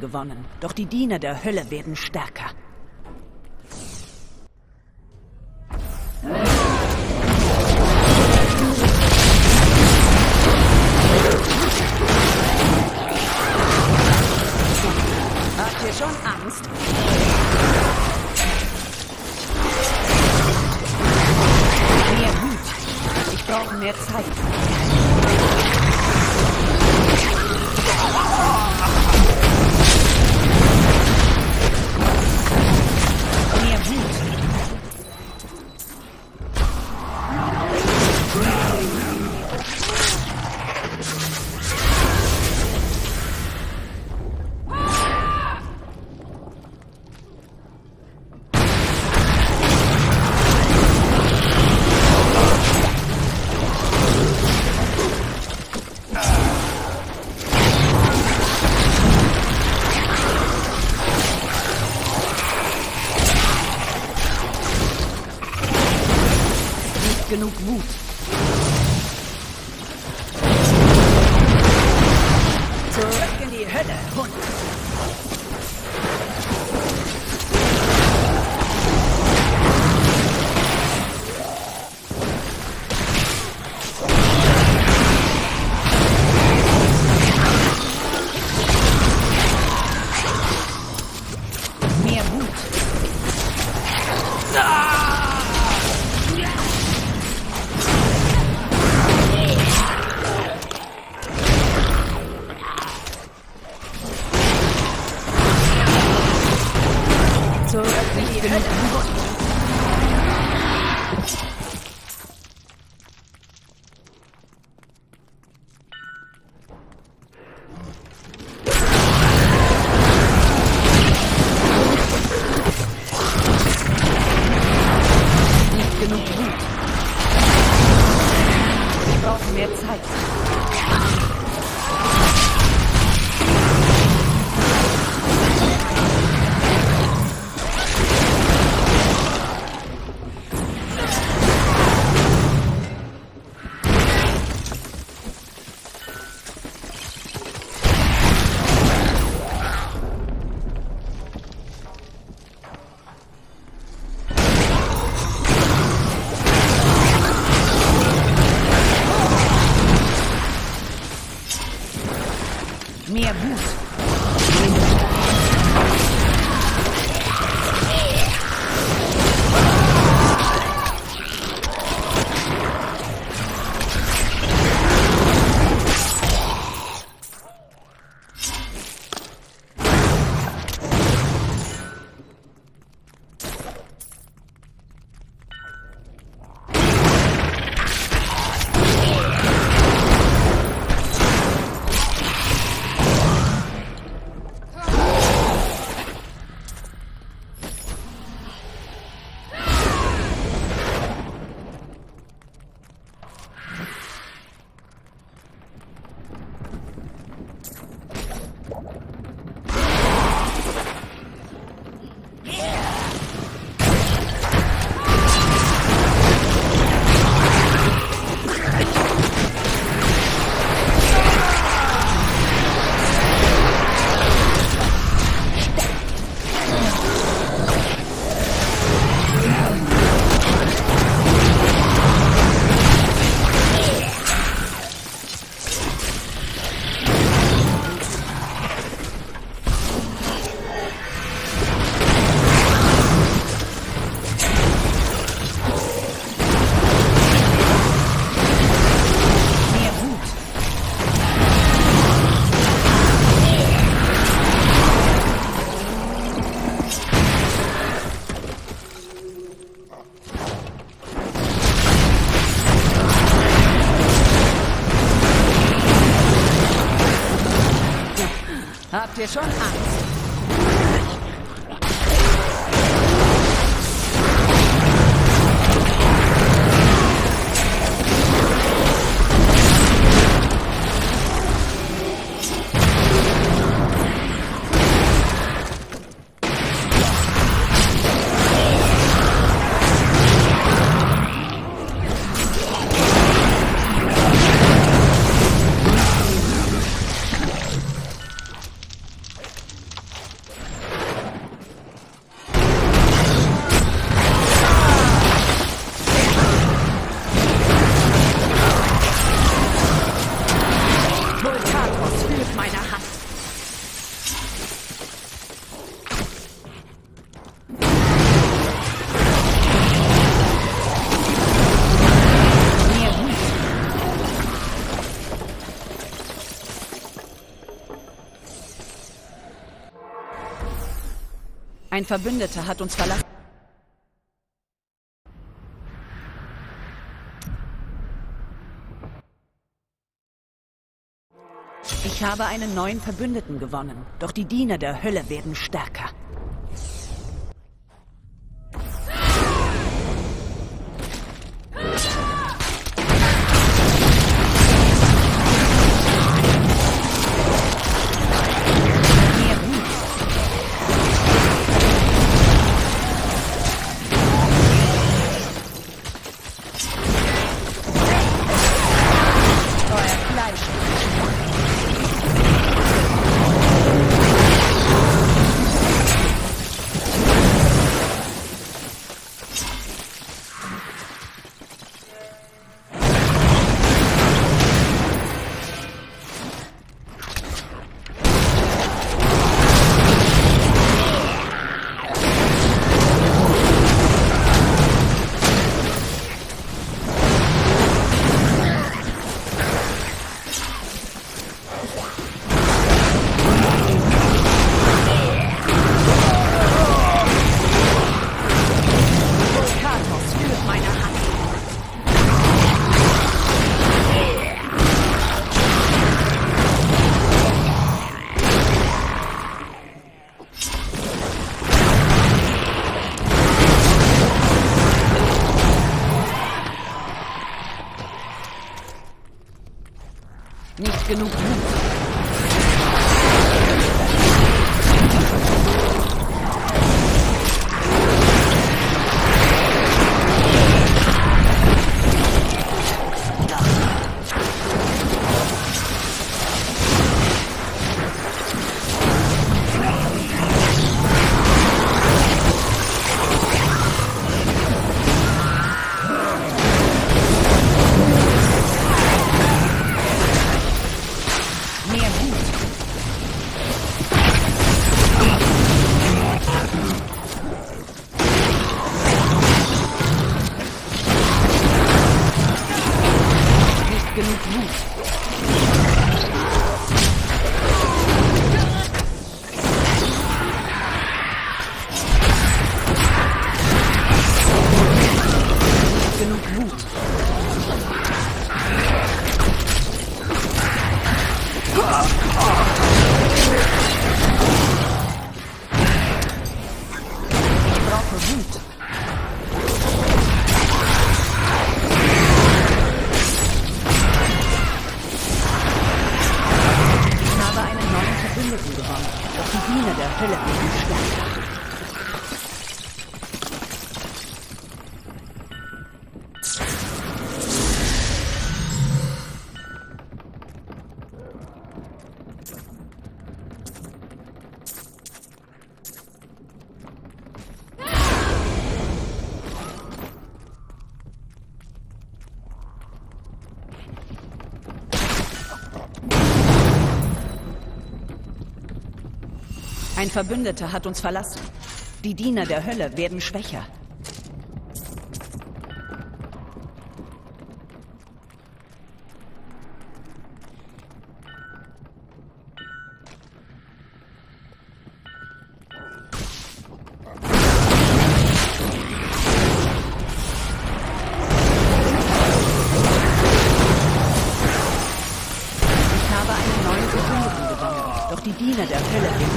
gewonnen, doch die Diener der Hölle werden stärker. Habt ihr schon Angst? Mehr Mut. Ich brauche mehr Zeit. Zurück in die Hölle, Hund. Mehr Mut. Zurück brauchen mehr Zeit. Habt ihr schon Ein Verbündeter hat uns verlassen. Ich habe einen neuen Verbündeten gewonnen, doch die Diener der Hölle werden stärker. Brauche Ein Verbündeter hat uns verlassen. Die Diener der Hölle werden schwächer. Ich habe einen neuen Verbündeten gewonnen, doch die Diener der Hölle werden